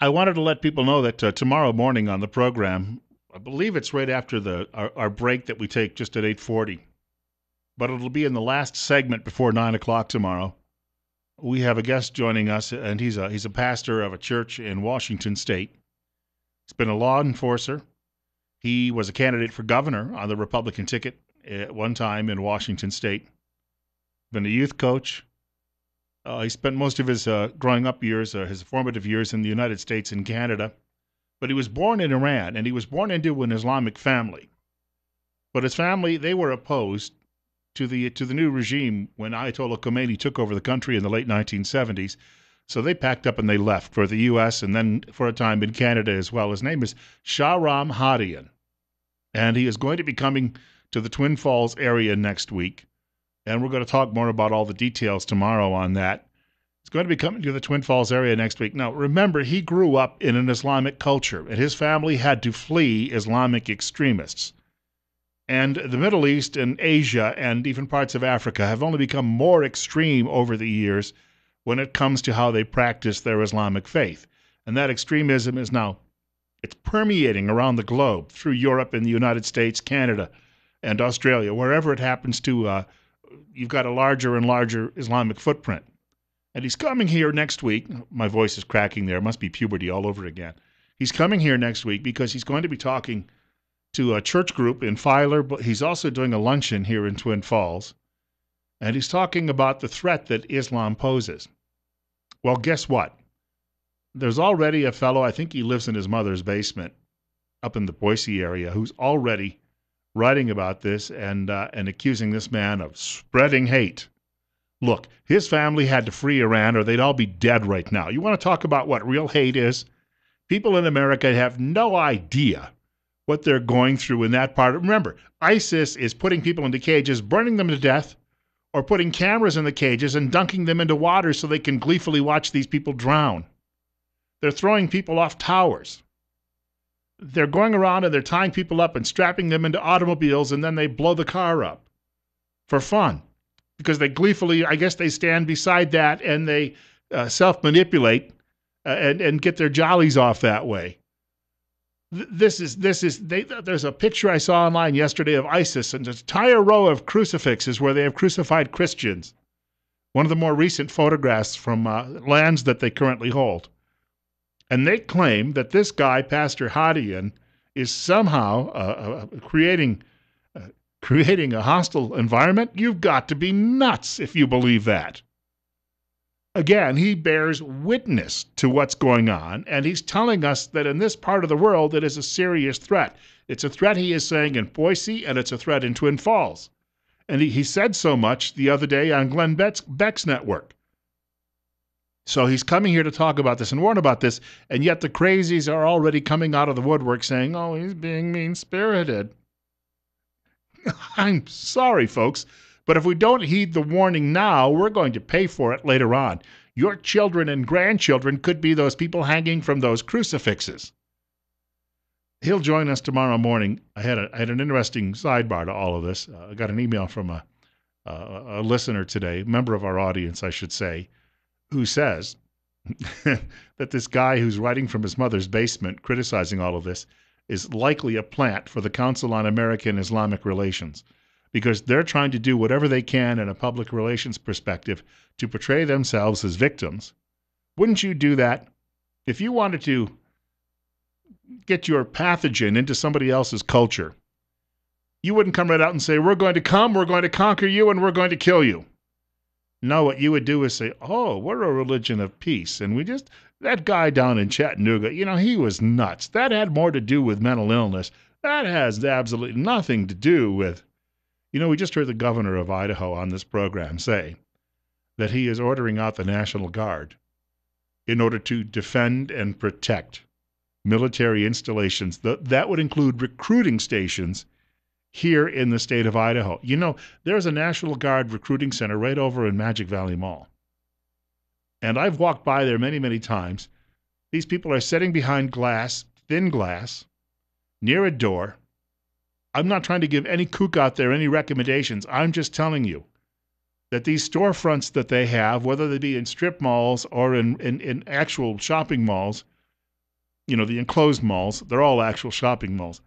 I wanted to let people know that uh, tomorrow morning on the program, I believe it's right after the our, our break that we take just at 8:40, but it'll be in the last segment before nine o'clock tomorrow. We have a guest joining us, and he's a he's a pastor of a church in Washington State. He's been a law enforcer. He was a candidate for governor on the Republican ticket at one time in Washington State. Been a youth coach, uh, he spent most of his uh, growing up years, uh, his formative years in the United States and Canada. But he was born in Iran, and he was born into an Islamic family. But his family, they were opposed to the to the new regime when Ayatollah Khomeini took over the country in the late 1970s. So they packed up and they left for the U.S. and then for a time in Canada as well. His name is Shahram Hadian, and he is going to be coming to the Twin Falls area next week and we're going to talk more about all the details tomorrow on that. He's going to be coming to the Twin Falls area next week. Now, remember, he grew up in an Islamic culture, and his family had to flee Islamic extremists. And the Middle East and Asia and even parts of Africa have only become more extreme over the years when it comes to how they practice their Islamic faith. And that extremism is now it's permeating around the globe through Europe and the United States, Canada, and Australia, wherever it happens to uh, you've got a larger and larger Islamic footprint. And he's coming here next week. My voice is cracking there. It must be puberty all over again. He's coming here next week because he's going to be talking to a church group in Filer, but he's also doing a luncheon here in Twin Falls. And he's talking about the threat that Islam poses. Well, guess what? There's already a fellow, I think he lives in his mother's basement up in the Boise area, who's already writing about this and uh, and accusing this man of spreading hate. Look, his family had to free Iran or they'd all be dead right now. You want to talk about what real hate is? People in America have no idea what they're going through in that part. Remember, ISIS is putting people into cages, burning them to death, or putting cameras in the cages and dunking them into water so they can gleefully watch these people drown. They're throwing people off towers they're going around and they're tying people up and strapping them into automobiles and then they blow the car up for fun because they gleefully i guess they stand beside that and they uh, self-manipulate uh, and, and get their jollies off that way. This is this is they, there's a picture i saw online yesterday of isis and an entire row of crucifixes where they have crucified christians. One of the more recent photographs from uh, lands that they currently hold and they claim that this guy, Pastor Hadian, is somehow uh, uh, creating uh, creating a hostile environment. You've got to be nuts if you believe that. Again, he bears witness to what's going on, and he's telling us that in this part of the world it is a serious threat. It's a threat, he is saying, in Boise, and it's a threat in Twin Falls. And he, he said so much the other day on Glenn Beck's, Beck's network. So he's coming here to talk about this and warn about this, and yet the crazies are already coming out of the woodwork saying, oh, he's being mean spirited. I'm sorry, folks, but if we don't heed the warning now, we're going to pay for it later on. Your children and grandchildren could be those people hanging from those crucifixes. He'll join us tomorrow morning. I had, a, I had an interesting sidebar to all of this. Uh, I got an email from a, a listener today, member of our audience, I should say, who says that this guy who's writing from his mother's basement criticizing all of this is likely a plant for the Council on American Islamic Relations because they're trying to do whatever they can in a public relations perspective to portray themselves as victims. Wouldn't you do that if you wanted to get your pathogen into somebody else's culture? You wouldn't come right out and say, We're going to come, we're going to conquer you, and we're going to kill you. No, what you would do is say, "Oh, we're a religion of peace," and we just that guy down in Chattanooga, you know, he was nuts. That had more to do with mental illness. That has absolutely nothing to do with. You know, we just heard the governor of Idaho on this program say that he is ordering out the National Guard in order to defend and protect military installations. That would include recruiting stations here in the state of Idaho. You know, there's a National Guard recruiting center right over in Magic Valley Mall. And I've walked by there many, many times. These people are sitting behind glass, thin glass, near a door. I'm not trying to give any kook out there any recommendations. I'm just telling you that these storefronts that they have, whether they be in strip malls or in, in, in actual shopping malls, you know, the enclosed malls, they're all actual shopping malls.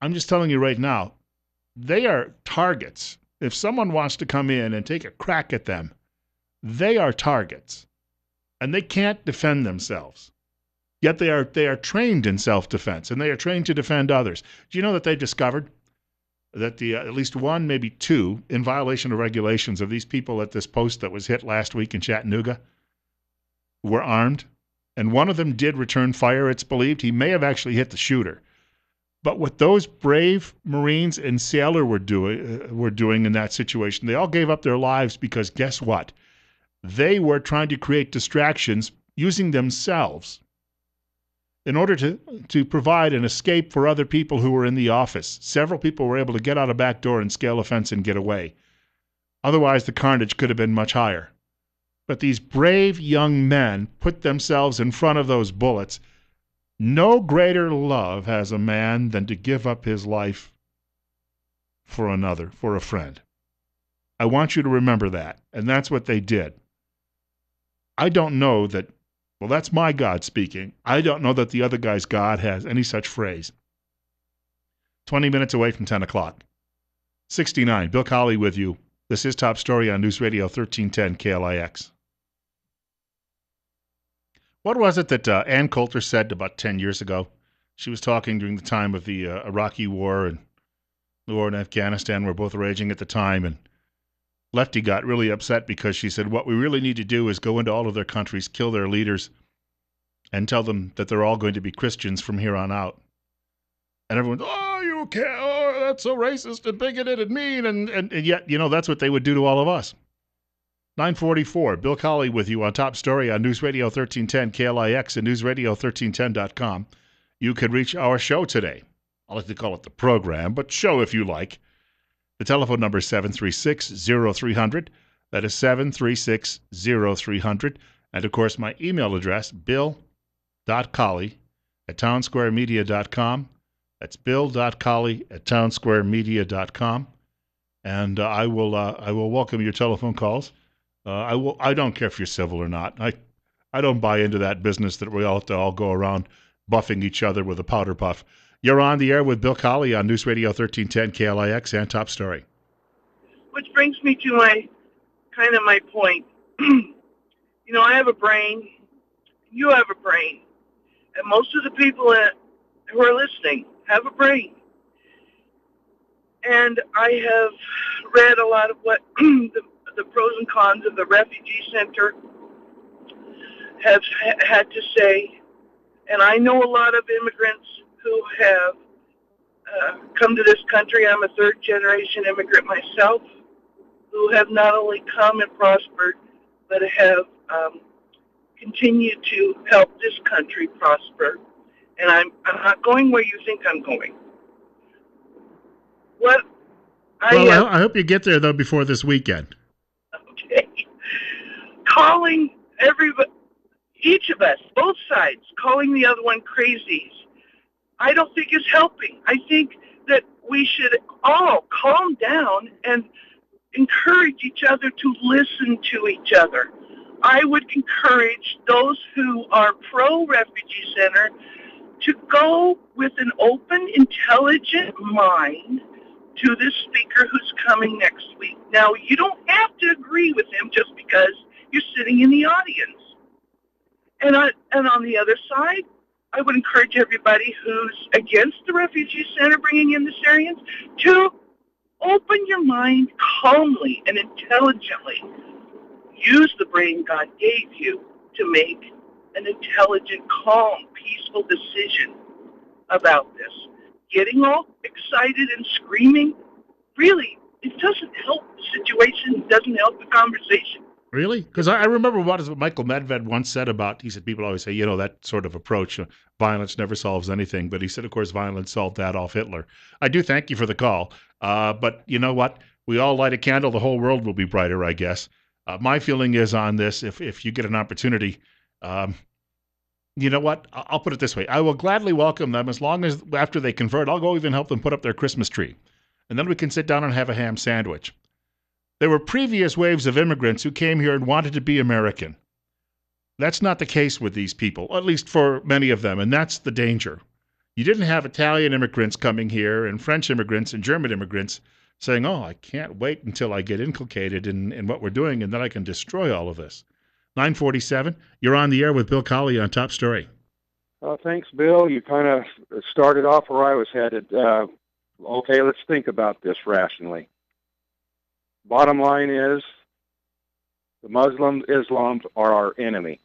I'm just telling you right now, they are targets. If someone wants to come in and take a crack at them, they are targets. And they can't defend themselves. Yet they are they are trained in self-defense and they are trained to defend others. Do you know that they've discovered that the uh, at least one, maybe two, in violation of regulations of these people at this post that was hit last week in Chattanooga, were armed, and one of them did return fire. It's believed he may have actually hit the shooter. But what those brave Marines and sailor were doing uh, were doing in that situation, they all gave up their lives because guess what? They were trying to create distractions using themselves in order to, to provide an escape for other people who were in the office. Several people were able to get out a back door and scale a fence and get away. Otherwise, the carnage could have been much higher. But these brave young men put themselves in front of those bullets. No greater love has a man than to give up his life for another, for a friend. I want you to remember that. And that's what they did. I don't know that well, that's my God speaking. I don't know that the other guy's God has any such phrase. 20 minutes away from 10 o'clock. 69. Bill Colley with you. This is Top Story on News Radio 1310 KLIX. What was it that uh, Ann Coulter said about 10 years ago? She was talking during the time of the uh, Iraqi war and the war in Afghanistan were both raging at the time, and Lefty got really upset because she said, What we really need to do is go into all of their countries, kill their leaders, and tell them that they're all going to be Christians from here on out. And everyone's, Oh, you can't. Oh, that's so racist and bigoted and mean. And, and, and yet, you know, that's what they would do to all of us. 944, Bill Colley with you on Top Story on News Radio 1310 KLIX and NewsRadio1310.com. You can reach our show today. I like to call it the program, but show if you like. The telephone number is 736 0300. That is 736 0300. And of course, my email address, bill.colley at townsquaremedia.com. That's bill.colley at townsquaremedia.com. And uh, I will uh, I will welcome your telephone calls. Uh, I will I don't care if you're civil or not. I I don't buy into that business that we all have to all go around buffing each other with a powder puff. You're on the air with Bill Colley on News Radio 1310 KLIX and Top Story. Which brings me to my kind of my point. you know, I have a brain. You have a brain. And most of the people that, who are listening have a brain. And I have read a lot of what the, the pros and cons of the refugee center have had to say. And I know a lot of immigrants who have uh, come to this country. I'm a third generation immigrant myself, who have not only come and prospered, but have um, continued to help this country prosper. And I'm, I'm not going where you think I'm going. What I well, have, I hope you get there though before this weekend. Calling everybody, each of us, both sides, calling the other one crazies I don't think is helping. I think that we should all calm down and encourage each other to listen to each other. I would encourage those who are pro refugee center to go with an open, intelligent mind to this speaker who's coming next week. Now, you don't have to agree with him just because you're sitting in the audience. And, I, and on the other side, I would encourage everybody who's against the refugee center bringing in the Syrians to open your mind calmly and intelligently. Use the brain God gave you to make an intelligent, calm, peaceful decision about this. Getting all excited and screaming, really, it doesn't help the situation, it doesn't help the conversation. Really? Because I, remember what Michael Medved once said about. He said people always say, you know, that sort of approach, uh, violence never solves anything. But he said, of course, violence solved that off Hitler. I do thank you for the call. Uh, but you know what? We all light a candle, the whole world will be brighter. I guess. Uh, my feeling is on this: if if you get an opportunity, um, you know what? I'll put it this way: I will gladly welcome them as long as after they convert, I'll go even help them put up their Christmas tree, and then we can sit down and have a ham sandwich. There were previous waves of immigrants who came here and wanted to be American. That's not the case with these people, at least for many of them, and that's the danger. You didn't have Italian immigrants coming here and French immigrants and German immigrants saying, Oh, I can't wait until I get inculcated in, in what we're doing and then I can destroy all of this. 947, you're on the air with Bill Colley on Top Story. Uh, thanks, Bill. You kind of started off where I was headed. Uh, okay, let's think about this rationally. Bottom line is the Muslims, Islam are our enemy.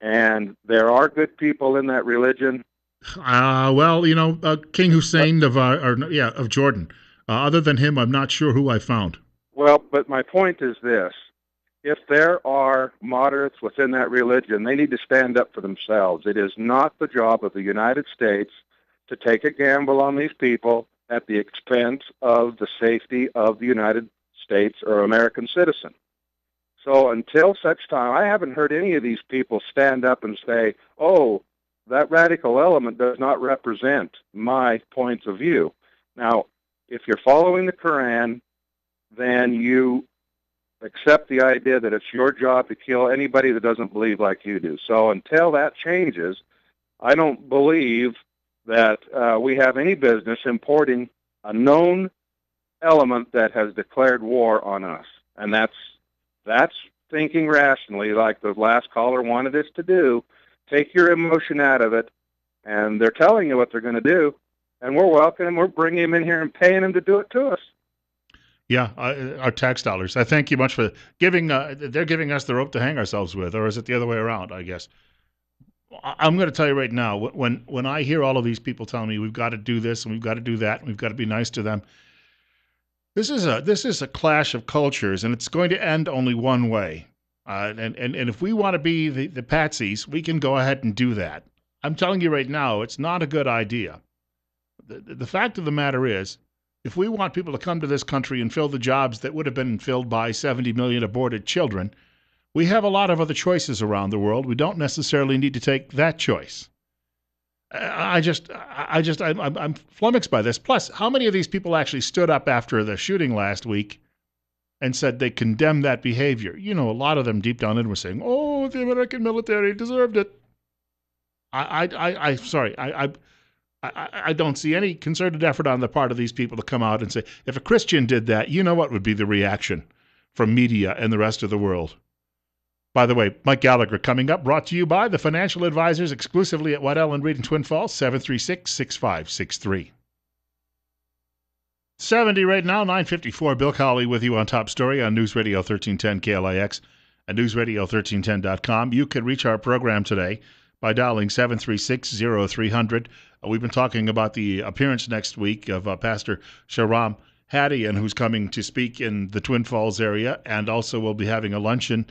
And there are good people in that religion. Uh, well, you know, uh, King Hussein of, uh, or, yeah, of Jordan. Uh, other than him, I'm not sure who I found. Well, but my point is this. If there are moderates within that religion, they need to stand up for themselves. It is not the job of the United States to take a gamble on these people at the expense of the safety of the United States or American citizen. So until such time, I haven't heard any of these people stand up and say, oh, that radical element does not represent my points of view. Now, if you're following the Quran, then you accept the idea that it's your job to kill anybody that doesn't believe like you do. So until that changes, I don't believe that uh, we have any business importing a known element that has declared war on us. And that's that's thinking rationally, like the last caller wanted us to do. Take your emotion out of it, and they're telling you what they're going to do, and we're welcoming. We're bringing them in here and paying them to do it to us. Yeah, uh, our tax dollars. I thank you much for giving. Uh, they're giving us the rope to hang ourselves with, or is it the other way around? I guess. I'm going to tell you right now. When when I hear all of these people telling me we've got to do this and we've got to do that and we've got to be nice to them, this is a this is a clash of cultures, and it's going to end only one way. Uh, and, and and if we want to be the, the patsies, we can go ahead and do that. I'm telling you right now, it's not a good idea. The, the fact of the matter is, if we want people to come to this country and fill the jobs that would have been filled by 70 million aborted children, we have a lot of other choices around the world. We don't necessarily need to take that choice. I just, I just, I'm, I'm flummoxed by this. Plus, how many of these people actually stood up after the shooting last week and said they condemned that behavior? You know, a lot of them deep down in were saying, "Oh, the American military deserved it." I, I, I, I sorry, I, I, I, I don't see any concerted effort on the part of these people to come out and say, if a Christian did that, you know what would be the reaction from media and the rest of the world. By the way, Mike Gallagher coming up, brought to you by the financial advisors exclusively at Waddell and Reed in Twin Falls, 736 6563. 70 right now, 954. Bill Colley with you on Top Story on News Radio 1310 KLIX and NewsRadio1310.com. You can reach our program today by dialing 736 0300. Uh, we've been talking about the appearance next week of uh, Pastor Shahram Hadian, who's coming to speak in the Twin Falls area, and also we'll be having a luncheon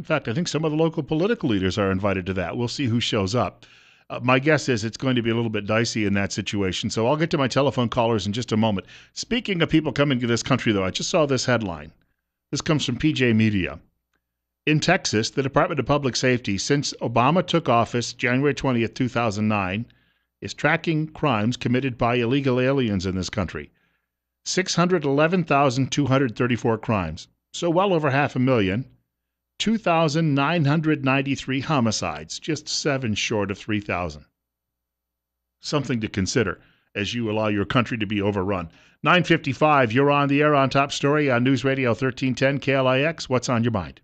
in fact, I think some of the local political leaders are invited to that. We'll see who shows up. Uh, my guess is it's going to be a little bit dicey in that situation. So I'll get to my telephone callers in just a moment. Speaking of people coming to this country, though, I just saw this headline. This comes from PJ Media. In Texas, the Department of Public Safety, since Obama took office January 20th, 2009, is tracking crimes committed by illegal aliens in this country. 611,234 crimes, so well over half a million 2,993 homicides, just seven short of 3,000. Something to consider as you allow your country to be overrun. 955, you're on the air on Top Story on News Radio 1310 KLIX. What's on your mind?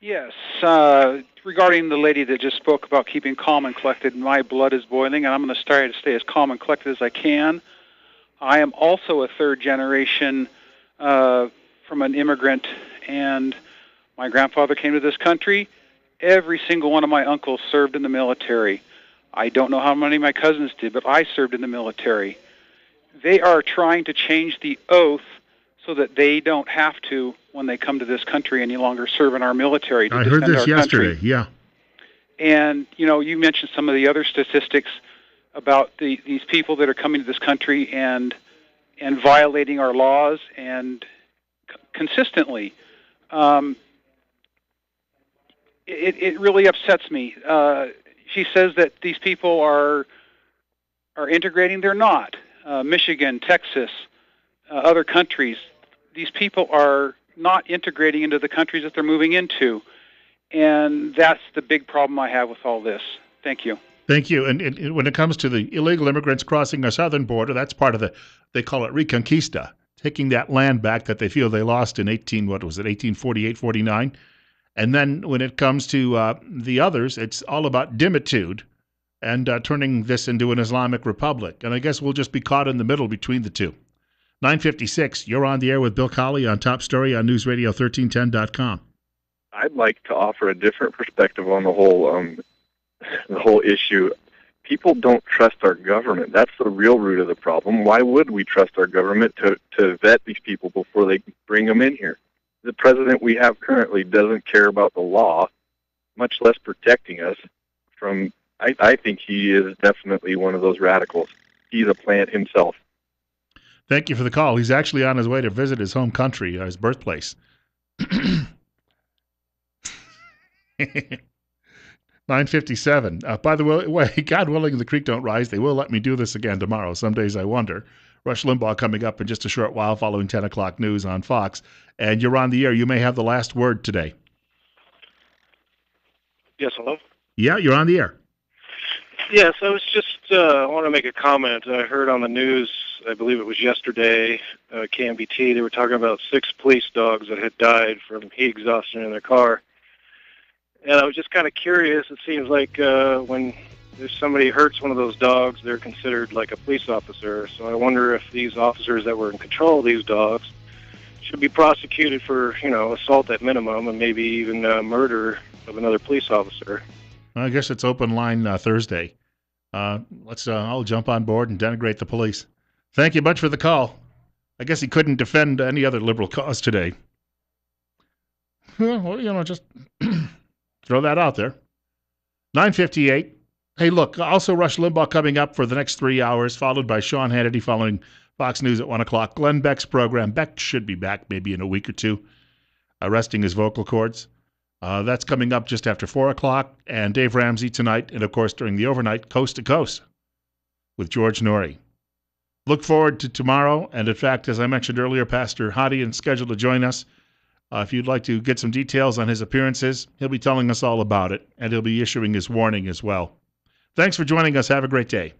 Yes, uh, regarding the lady that just spoke about keeping calm and collected, my blood is boiling, and I'm going to try to stay as calm and collected as I can. I am also a third generation uh, from an immigrant, and my grandfather came to this country. Every single one of my uncles served in the military. I don't know how many of my cousins did, but I served in the military. They are trying to change the oath so that they don't have to, when they come to this country, any longer serve in our military. To I heard this yesterday. Country. Yeah. And you know, you mentioned some of the other statistics about the, these people that are coming to this country and and violating our laws and c- consistently. Um, it, it really upsets me. Uh, she says that these people are are integrating. They're not. Uh, Michigan, Texas, uh, other countries. These people are not integrating into the countries that they're moving into, And that's the big problem I have with all this. Thank you. Thank you. And, and, when it comes to the illegal immigrants crossing our southern border, that's part of the, they call it Reconquista, taking that land back that they feel they lost in 18, what was it, 1848, 49. And then when it comes to uh, the others, it's all about dhimmitude and uh, turning this into an Islamic republic. And I guess we'll just be caught in the middle between the two. 956, you're on the air with Bill Colley on Top Story on NewsRadio1310.com. I'd like to offer a different perspective on the whole um, the whole issue. People don't trust our government. That's the real root of the problem. Why would we trust our government to, to vet these people before they bring them in here? The president we have currently doesn't care about the law, much less protecting us from. I, I think he is definitely one of those radicals. He's a plant himself. Thank you for the call. He's actually on his way to visit his home country, uh, his birthplace. 957. Uh, by the way, God willing, the creek don't rise. They will let me do this again tomorrow. Some days I wonder. Rush Limbaugh coming up in just a short while following 10 o'clock news on Fox. And you're on the air. You may have the last word today. Yes, hello? Yeah, you're on the air. Yes, I was just, uh, I want to make a comment. I heard on the news, I believe it was yesterday, uh, KMVT, they were talking about six police dogs that had died from heat exhaustion in their car. And I was just kind of curious. It seems like uh, when if somebody hurts one of those dogs, they're considered like a police officer. So I wonder if these officers that were in control of these dogs should be prosecuted for, you know, assault at minimum and maybe even uh, murder of another police officer. I guess it's open line uh, Thursday. Uh, let's. Uh, I'll jump on board and denigrate the police. Thank you much for the call. I guess he couldn't defend any other liberal cause today. Well, you know, just throw that out there. 958. Hey, look, also Rush Limbaugh coming up for the next three hours, followed by Sean Hannity following Fox News at 1 o'clock. Glenn Beck's program. Beck should be back maybe in a week or two, arresting his vocal cords. Uh, that's coming up just after 4 o'clock. And Dave Ramsey tonight, and of course during the overnight, Coast to Coast with George Noory. Look forward to tomorrow. And in fact, as I mentioned earlier, Pastor Hadi is scheduled to join us. Uh, if you'd like to get some details on his appearances, he'll be telling us all about it, and he'll be issuing his warning as well. Thanks for joining us. Have a great day.